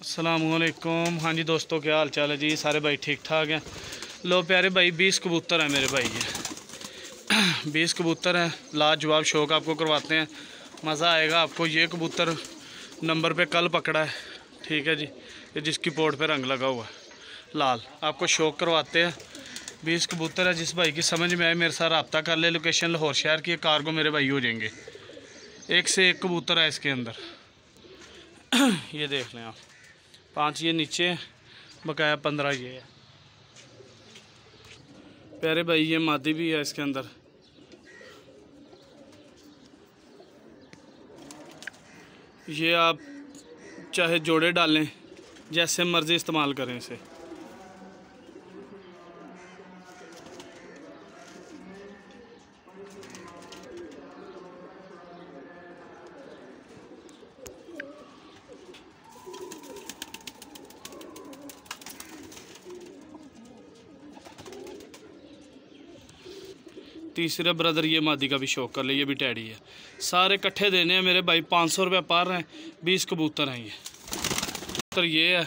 असलकुम हाँ जी दोस्तों, क्या हाल चाल है जी? सारे भाई ठीक ठाक हैं? लो प्यारे भाई, बीस कबूतर हैं मेरे भाई। ये बीस कबूतर हैं। लाजवाब शौक आपको करवाते हैं। मज़ा आएगा आपको। ये कबूतर नंबर पे कल पकड़ा है। ठीक है जी? ये जिसकी पोर्ट पे रंग लगा हुआ है। लाल। आपको शौक करवाते हैं। बीस कबूतर है जिस भाई की समझ में आए, मेरे साथ रबता कर ले। लोकेशन लाहौर शहर की कार्गो मेरे भाई हो जाएँगे। एक से एक कबूतर है इसके अंदर। ये देख लें आप। पाँच ये नीचे, बकाया पंद्रह ये है। प्यारे भाई, ये मादी भी है इसके अंदर। ये आप चाहे जोड़े डालें, जैसे मर्ज़ी इस्तेमाल करें इसे। तीसरे ब्रदर ये मादी का भी शौक कर ले, ये भी टैडी है। सारे इकट्ठे देने हैं मेरे भाई, पाँच सौ रुपये पार हैं, बीस कबूतर हैं ये। कबूतर ये है,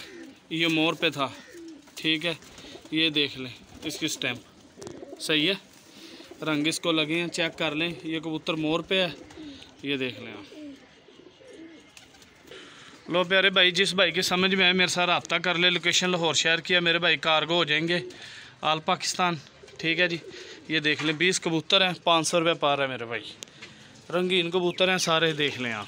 ये मोर पे था, ठीक है, ये देख लें, इसकी स्टैम्प सही है? रंग इसको लगे हैं चेक कर लें, ये कबूतर मोर पे है, ये देख लें आप। लो प्यारे भाई, जिस भाई की समझ में आए, मेरे साथ रबता कर ले लोकेशन लाहौर शहर की है, मेरे भाई कारगो हो जाएँगे, आल पाकिस्तान, ठीक है जी। ये देख लें, बीस कबूतर हैं, पाँच सौ रुपये पार है मेरे भाई। रंगीन कबूतर हैं, सारे देख लें आप।